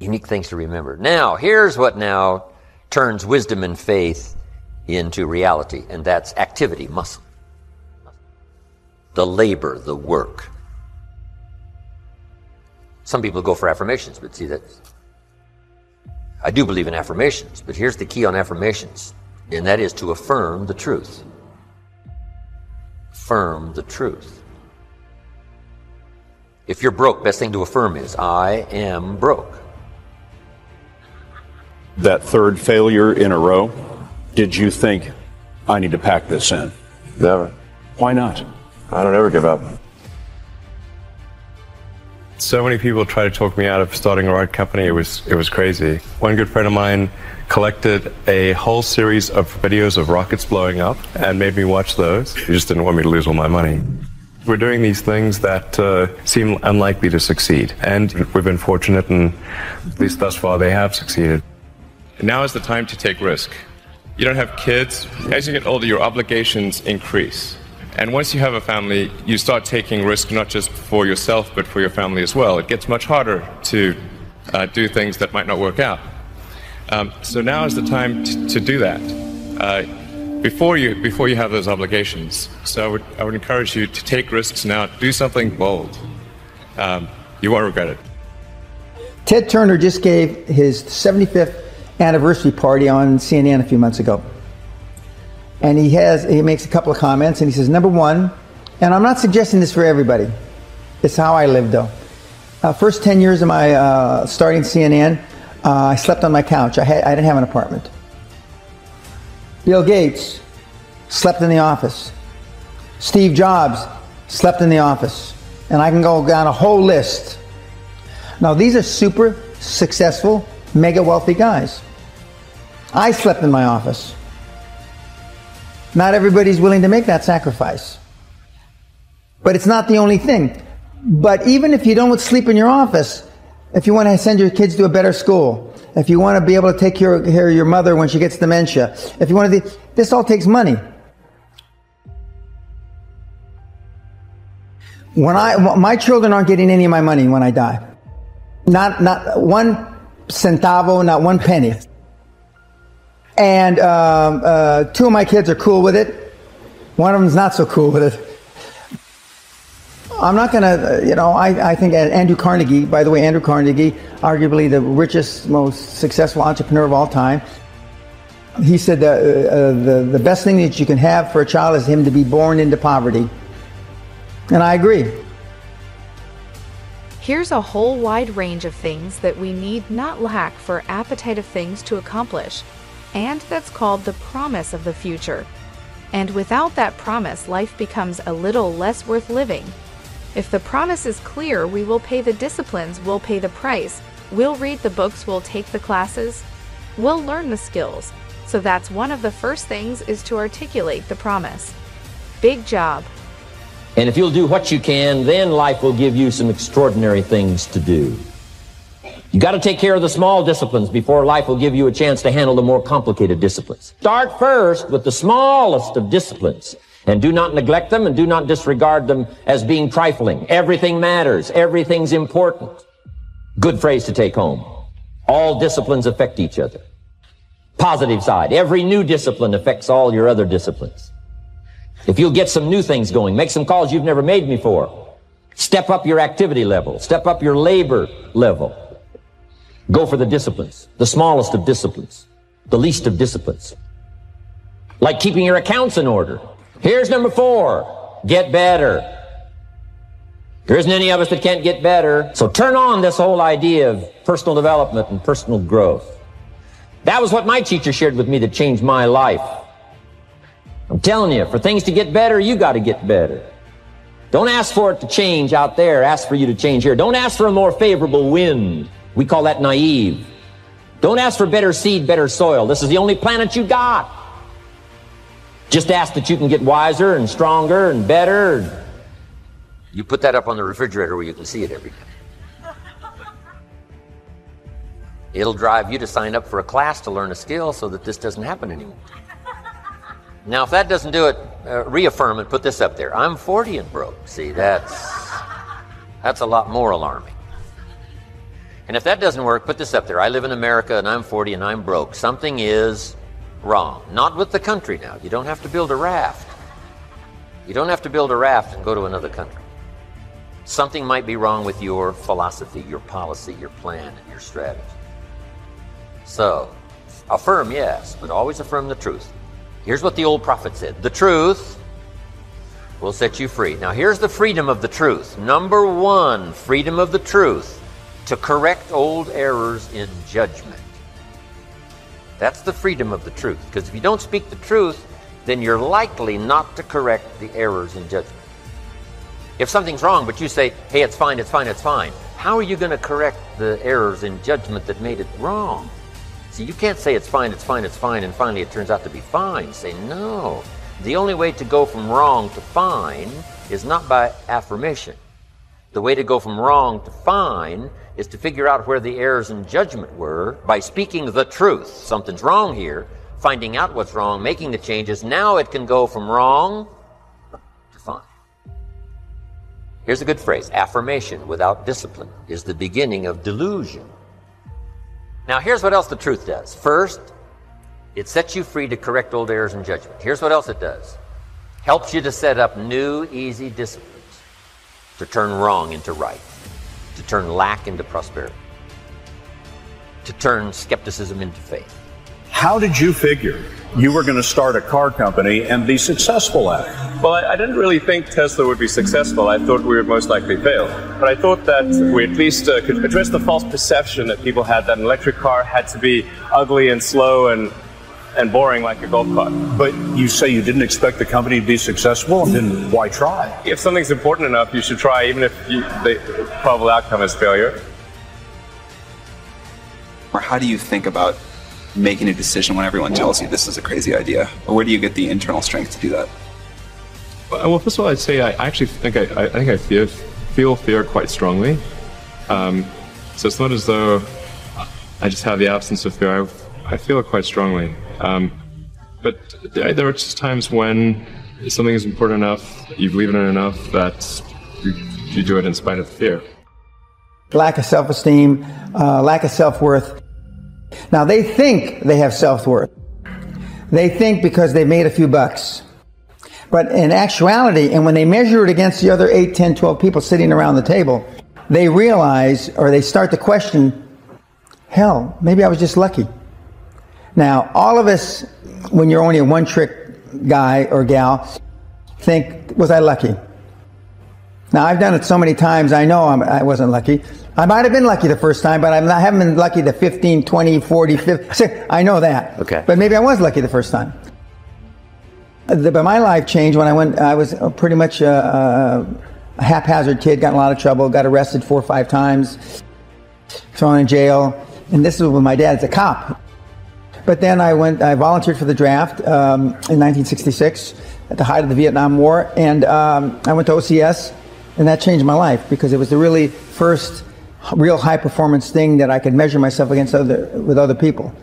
Unique things to remember. Now, here's what now turns wisdom and faith into reality, and that's activity, muscle. The labor, the work. Some people go for affirmations, but see that I do believe in affirmations, but here's the key on affirmations, and that is to affirm the truth. Affirm the truth. If you're broke, best thing to affirm is I am broke. That third failure in a row, did you think I need to pack this in? Never. Why not? I don't ever give up. So many people tried to talk me out of starting a ride company. It was it was crazy. One good friend of mine collected a whole series of videos of rockets blowing up and made me watch those. He just didn't want me to lose all my money. We're doing these things that uh, seem unlikely to succeed, and we've been fortunate, and at least thus far, they have succeeded. Now is the time to take risk. You don't have kids. As you get older, your obligations increase. And once you have a family, you start taking risk not just for yourself, but for your family as well. It gets much harder to uh, do things that might not work out. Um, so now is the time t- to do that uh, before you before you have those obligations. So I would, I would encourage you to take risks now. Do something bold. Um, you won't regret it. Ted Turner just gave his 75th anniversary party on CNN a few months ago. And he has he makes a couple of comments and he says number one and i'm not suggesting this for everybody. It's how i live though. Uh, first 10 years of my uh, starting cnn uh, i slept on my couch. I, had, I didn't have an apartment. Bill gates slept in the office. Steve jobs slept in the office. And i can go down a whole list. Now these are super successful mega wealthy guys i slept in my office not everybody's willing to make that sacrifice. But it's not the only thing. But even if you don't sleep in your office, if you want to send your kids to a better school, if you want to be able to take care of your mother when she gets dementia, if you want to, this all takes money. When I, my children aren't getting any of my money when I die. Not, not one centavo, not one penny and um, uh, two of my kids are cool with it. One of them's not so cool with it. I'm not going to, uh, you know, I, I think Andrew Carnegie, by the way, Andrew Carnegie, arguably the richest, most successful entrepreneur of all time, he said that uh, uh, the, the best thing that you can have for a child is him to be born into poverty. And I agree. Here's a whole wide range of things that we need not lack for appetite of things to accomplish and that's called the promise of the future. And without that promise, life becomes a little less worth living. If the promise is clear, we will pay the disciplines, we'll pay the price, we'll read the books, we'll take the classes, we'll learn the skills. So that's one of the first things is to articulate the promise. Big job. And if you'll do what you can, then life will give you some extraordinary things to do. You got to take care of the small disciplines before life will give you a chance to handle the more complicated disciplines. Start first with the smallest of disciplines and do not neglect them and do not disregard them as being trifling. Everything matters. Everything's important. Good phrase to take home. All disciplines affect each other. Positive side. Every new discipline affects all your other disciplines. If you'll get some new things going, make some calls you've never made before. Step up your activity level. Step up your labor level. Go for the disciplines, the smallest of disciplines, the least of disciplines. Like keeping your accounts in order. Here's number four. Get better. There isn't any of us that can't get better. So turn on this whole idea of personal development and personal growth. That was what my teacher shared with me that changed my life. I'm telling you, for things to get better, you got to get better. Don't ask for it to change out there. Ask for you to change here. Don't ask for a more favorable wind. We call that naive. Don't ask for better seed, better soil. This is the only planet you got. Just ask that you can get wiser and stronger and better. You put that up on the refrigerator where you can see it every day. It'll drive you to sign up for a class to learn a skill so that this doesn't happen anymore. Now, if that doesn't do it, uh, reaffirm and put this up there. I'm 40 and broke. See, that's that's a lot more alarming. And if that doesn't work, put this up there. I live in America and I'm 40 and I'm broke. Something is wrong. Not with the country now. You don't have to build a raft. You don't have to build a raft and go to another country. Something might be wrong with your philosophy, your policy, your plan, and your strategy. So, affirm, yes, but always affirm the truth. Here's what the old prophet said The truth will set you free. Now, here's the freedom of the truth. Number one, freedom of the truth to correct old errors in judgment. That's the freedom of the truth. Because if you don't speak the truth, then you're likely not to correct the errors in judgment. If something's wrong, but you say, hey, it's fine, it's fine, it's fine, how are you going to correct the errors in judgment that made it wrong? See, you can't say it's fine, it's fine, it's fine, and finally it turns out to be fine. Say, no. The only way to go from wrong to fine is not by affirmation. The way to go from wrong to fine is to figure out where the errors in judgment were by speaking the truth. Something's wrong here, finding out what's wrong, making the changes. Now it can go from wrong to fine. Here's a good phrase affirmation without discipline is the beginning of delusion. Now, here's what else the truth does. First, it sets you free to correct old errors in judgment. Here's what else it does helps you to set up new, easy disciplines to turn wrong into right, to turn lack into prosperity, to turn skepticism into faith. How did you figure you were going to start a car company and be successful at it? Well, I, I didn't really think Tesla would be successful. I thought we would most likely fail. But I thought that we at least uh, could address the false perception that people had that an electric car had to be ugly and slow and and boring like a golf cart. But you say you didn't expect the company to be successful, then why try? If something's important enough, you should try, even if you, the probable outcome is failure. Or how do you think about making a decision when everyone tells you this is a crazy idea? Or where do you get the internal strength to do that? Well, first of all, I'd say I actually think I, I think I feel, feel fear quite strongly. Um, so it's not as though I just have the absence of fear. I, I feel it quite strongly. Um, but there are just times when something is important enough, you believe in it enough that you, you do it in spite of fear. Lack of self esteem, uh, lack of self worth. Now, they think they have self worth. They think because they made a few bucks. But in actuality, and when they measure it against the other 8, 10, 12 people sitting around the table, they realize or they start to question hell, maybe I was just lucky. Now, all of us, when you're only a one trick guy or gal, think, was I lucky? Now, I've done it so many times, I know I'm, I was not lucky. I might have been lucky the first time, but I'm not, I haven't been lucky the 15, 20, 40, 50. I know that. Okay. But maybe I was lucky the first time. The, but my life changed when I went, I was pretty much a, a haphazard kid, got in a lot of trouble, got arrested four or five times, thrown in jail. And this is when my dad dad's a cop. But then I went, I volunteered for the draft um, in 1966 at the height of the Vietnam War, and um, I went to OCS, and that changed my life because it was the really first real high performance thing that I could measure myself against other with other people.